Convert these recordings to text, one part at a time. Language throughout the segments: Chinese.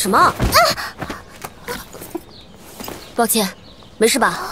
什么？抱歉，没事吧？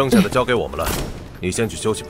剩下的交给我们了，你先去休息吧。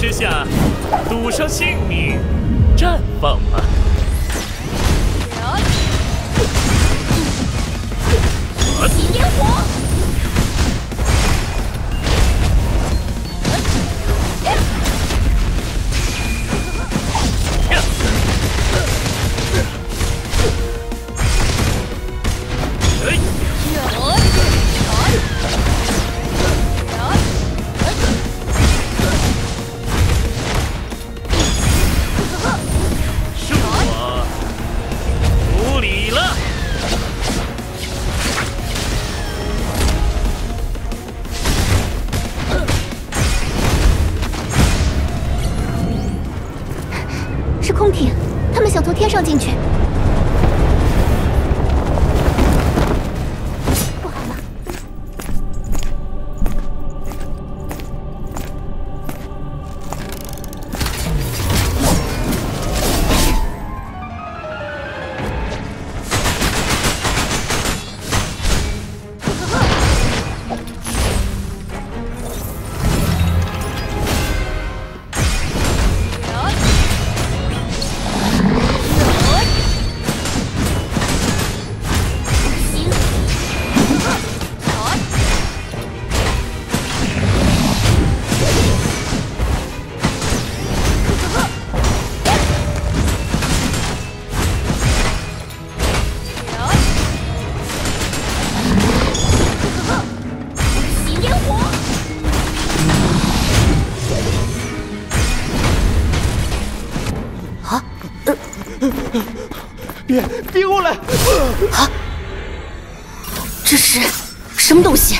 之下，赌上性命，绽放吧！天上进去。别别过来！啊这是什么东西？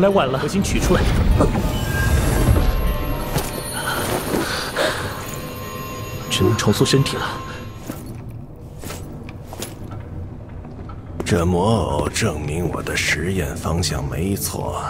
来晚了，我先取出来。只能重塑身体了。这魔偶证明我的实验方向没错。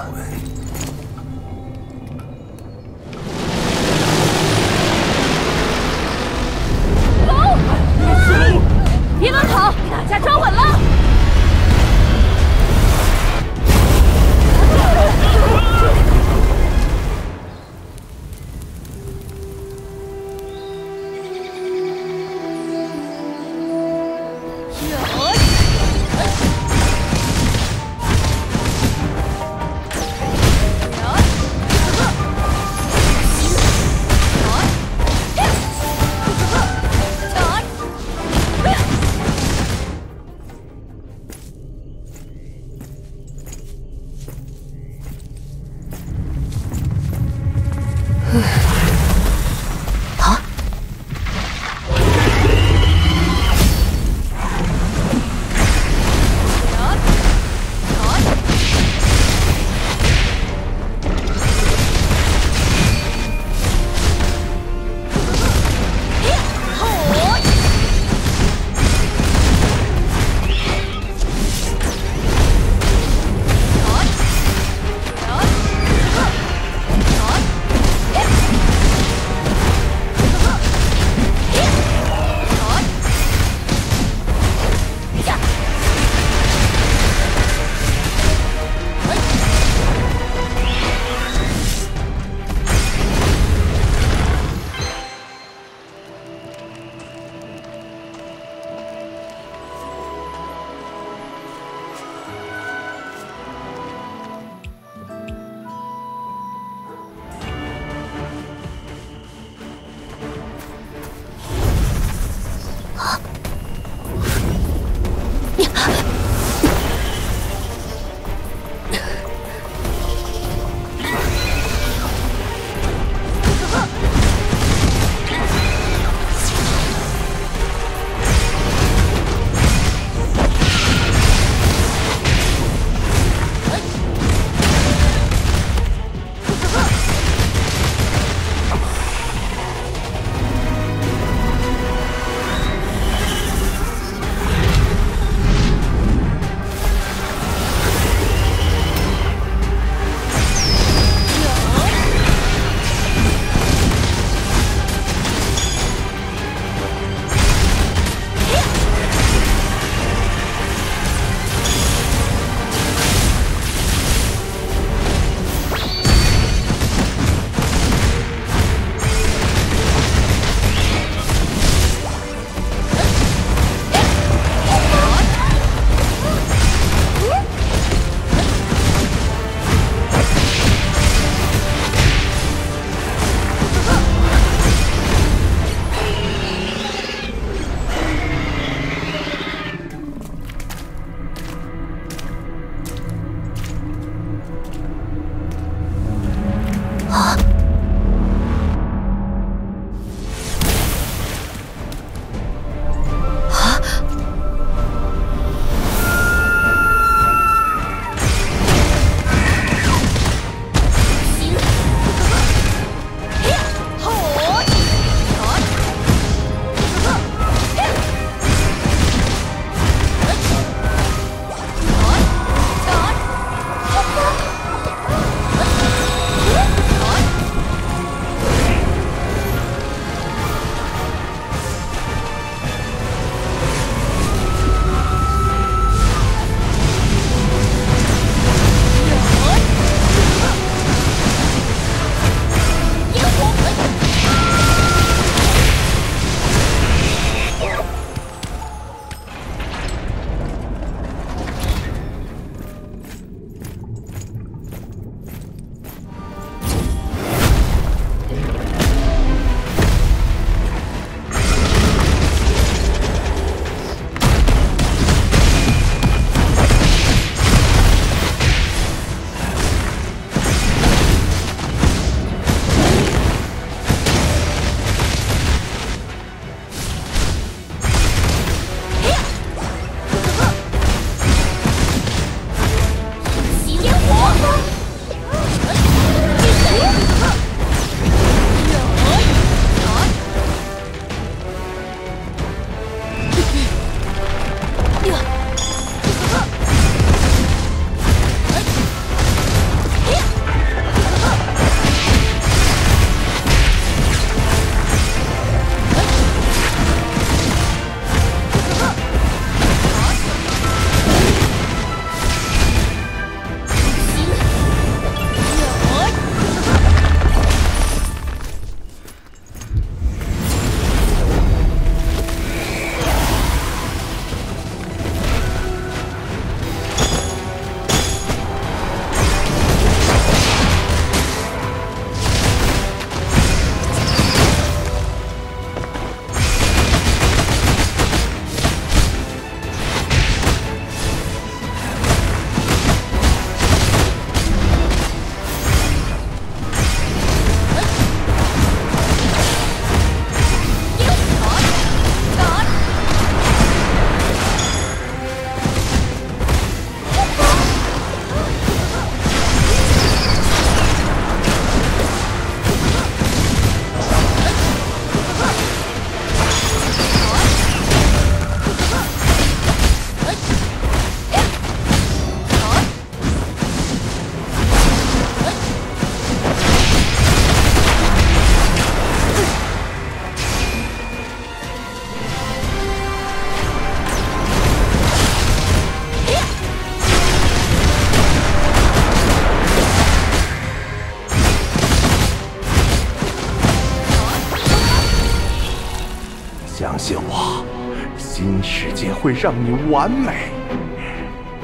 让你完美。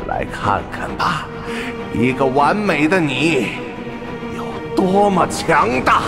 来看看吧，一个完美的你有多么强大。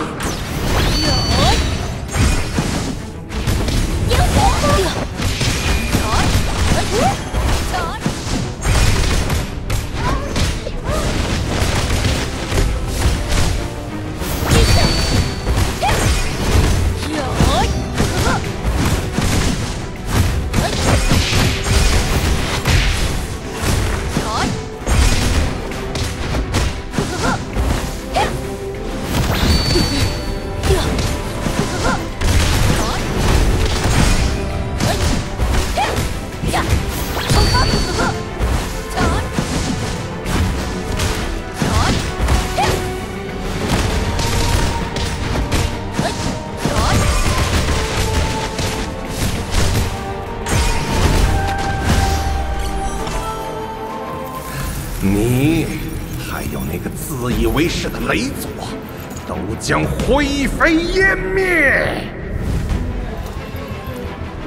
将灰飞烟灭。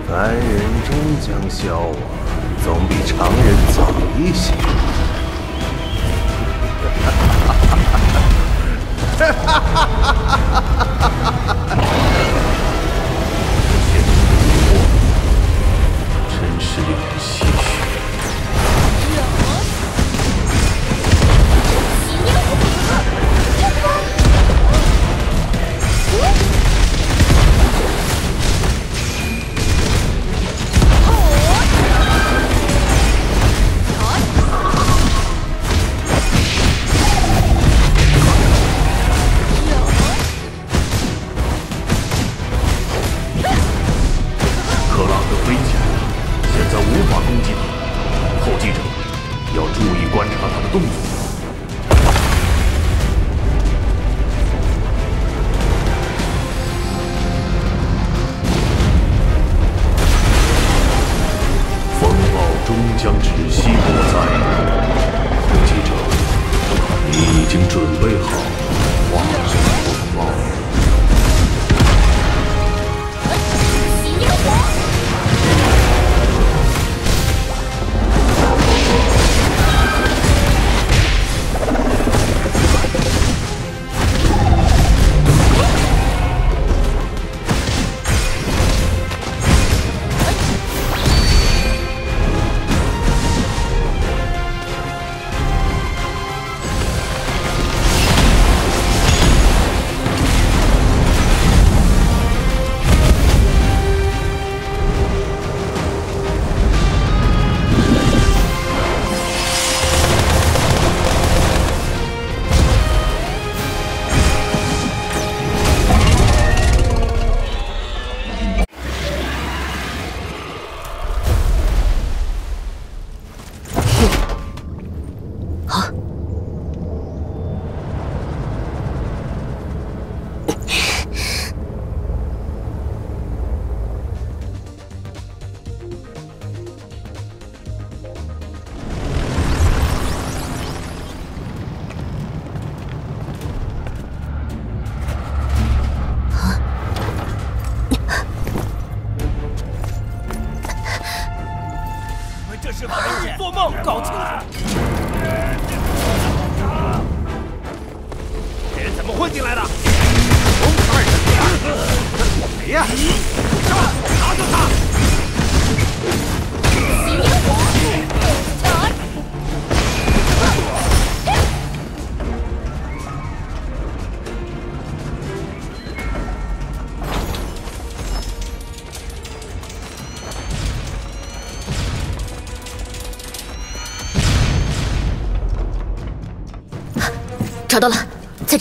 凡人终将消亡，总比常人早一些。哈哈哈哈哈！哈哈哈哈哈真是令人唏嘘。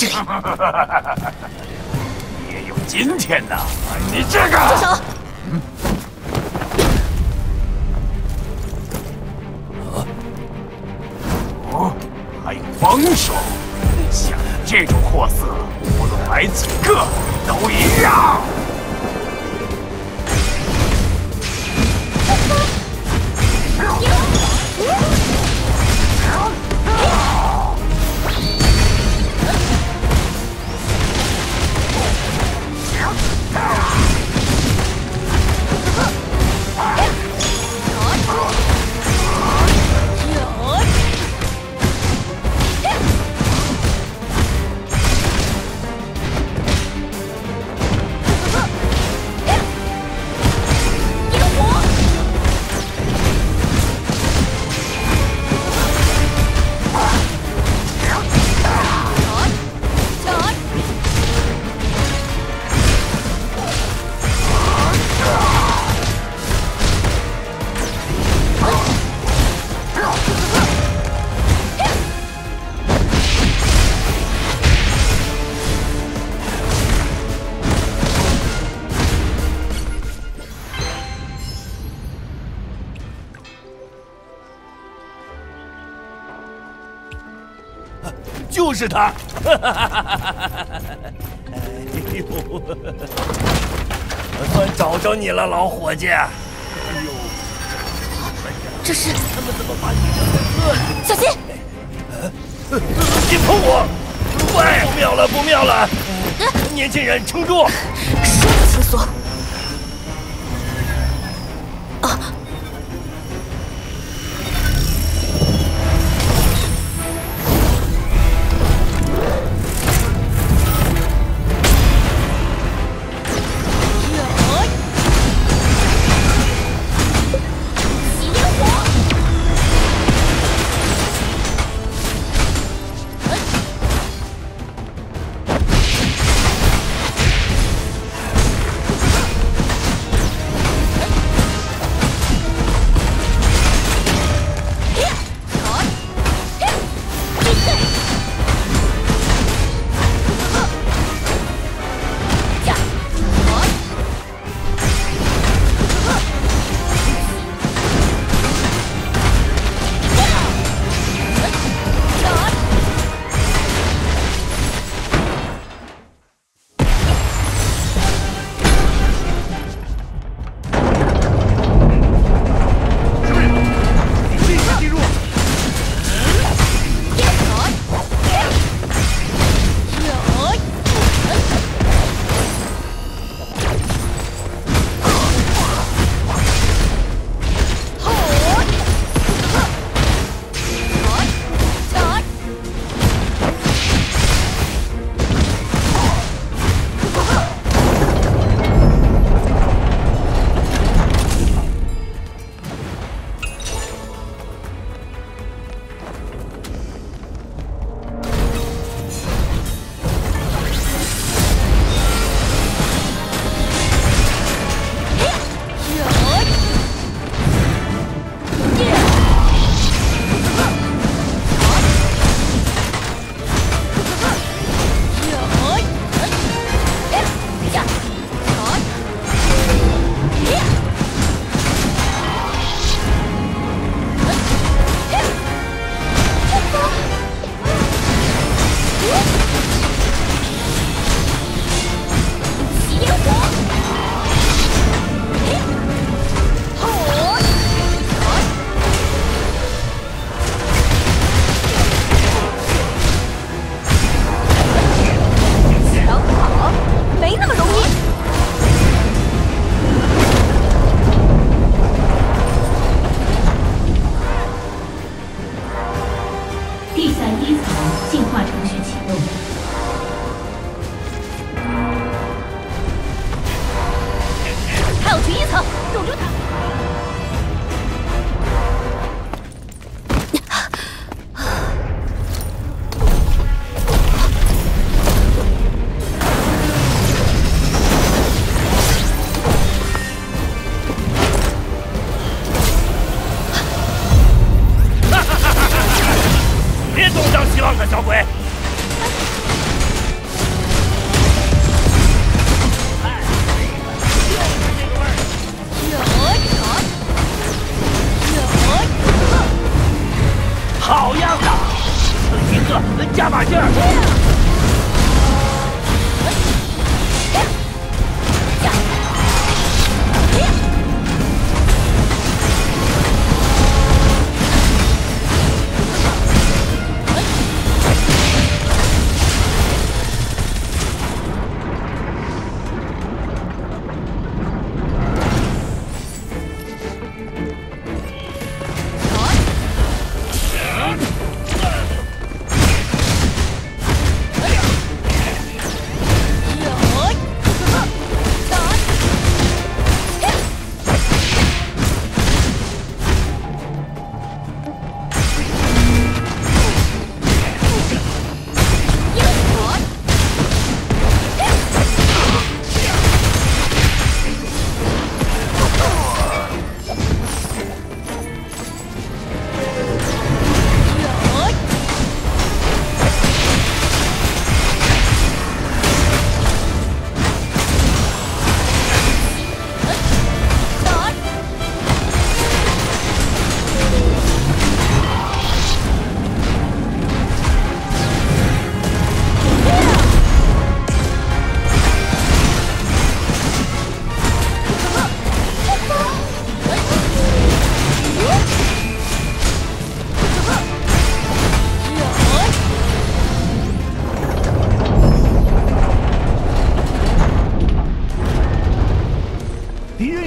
这里。也有今天呐！你这个住手！哦，还有帮手，像你这种货色，无论来几个都一样。就是他！哎呦，算找着你了，老伙计！哎呦，这是他们怎么把你这……小心！别碰我！喂，不妙了，不妙了！年轻人，撑住！说不轻松。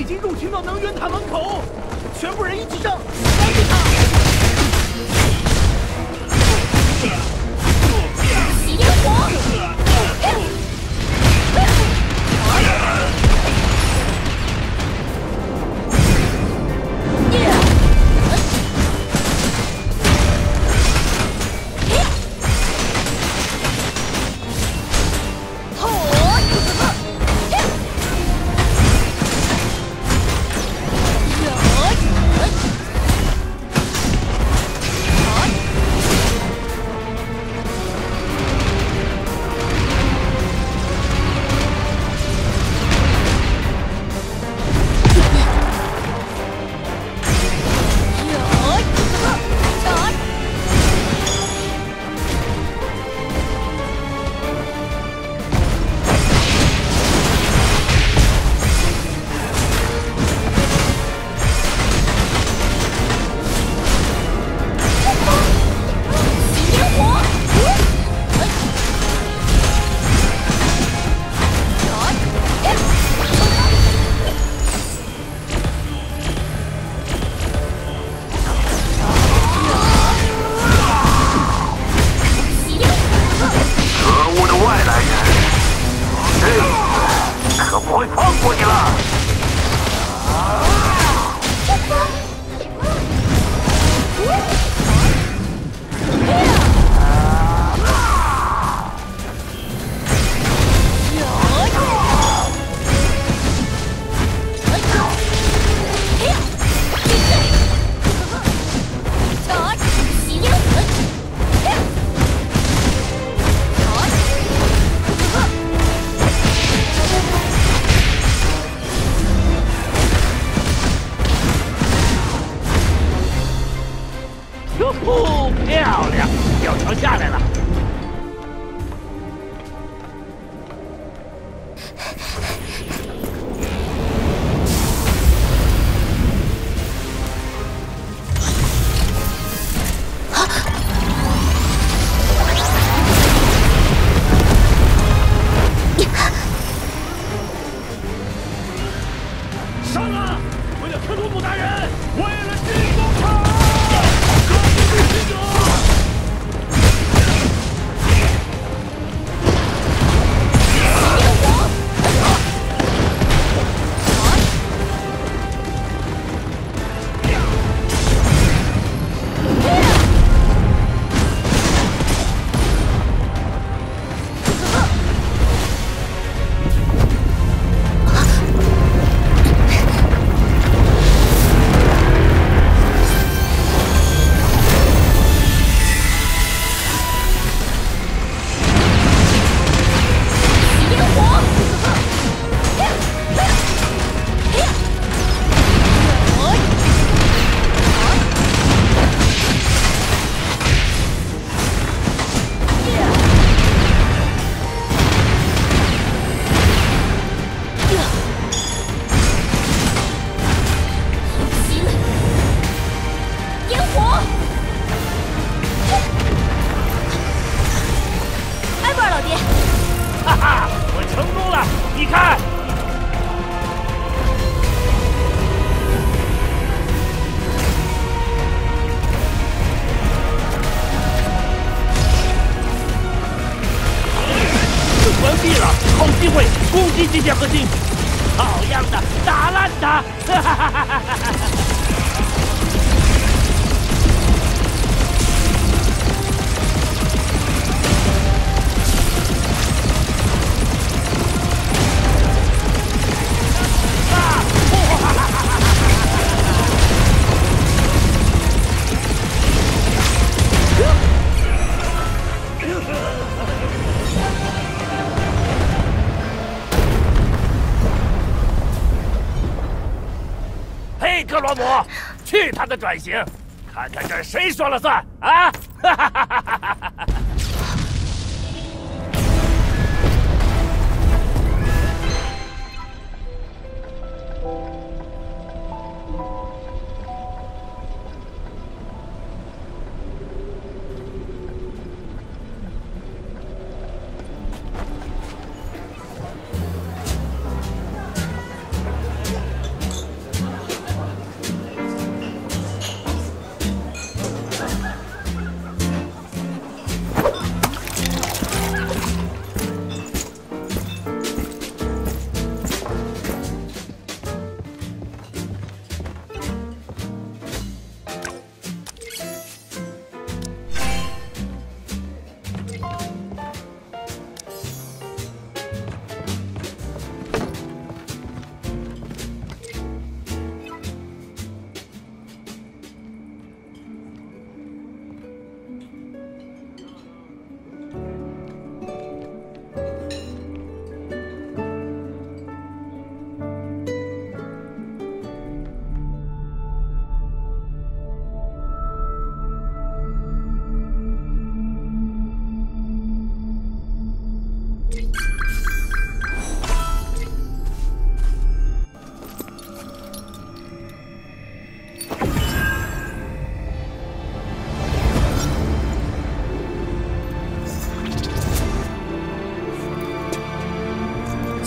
已经入侵到能源塔门口，全部人一起上，拦住他！火！克罗姆去他的转型看看这谁说了算啊？哈哈哈哈哈哈哈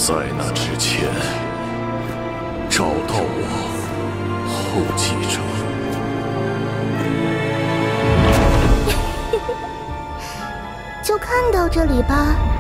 在那之前，找到我后继者。就看到这里吧。